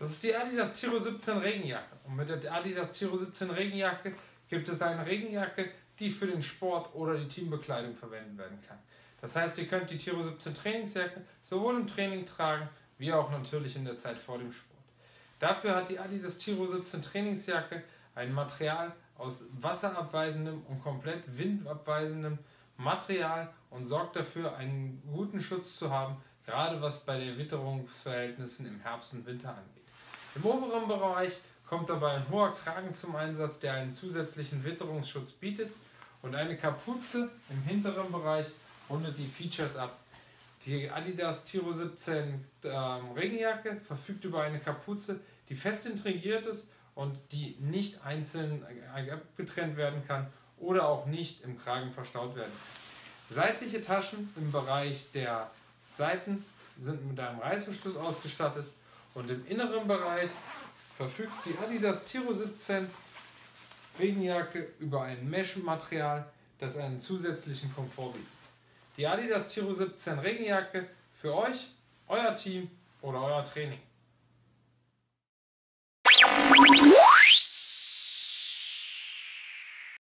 Das ist die Adidas Tiro 17 Regenjacke. Und mit der Adidas Tiro 17 Regenjacke gibt es eine Regenjacke, die für den Sport oder die Teambekleidung verwendet werden kann. Das heißt, ihr könnt die Tiro 17 Trainingsjacke sowohl im Training tragen, wie auch natürlich in der Zeit vor dem Sport. Dafür hat die Adidas Tiro 17 Trainingsjacke ein Material aus wasserabweisendem und komplett windabweisendem Material und sorgt dafür, einen guten Schutz zu haben, gerade was bei den Witterungsverhältnissen im Herbst und Winter angeht. Im oberen Bereich kommt dabei ein hoher Kragen zum Einsatz, der einen zusätzlichen Witterungsschutz bietet und eine Kapuze im hinteren Bereich rundet die Features ab. Die Adidas Tiro 17 ähm, Regenjacke verfügt über eine Kapuze, die fest integriert ist und die nicht einzeln abgetrennt werden kann oder auch nicht im Kragen verstaut werden. Seitliche Taschen im Bereich der Seiten sind mit einem Reißverschluss ausgestattet und im inneren Bereich verfügt die Adidas Tiro 17 Regenjacke über ein Mesh-Material, das einen zusätzlichen Komfort bietet. Die Adidas Tiro 17 Regenjacke für euch, euer Team oder euer Training.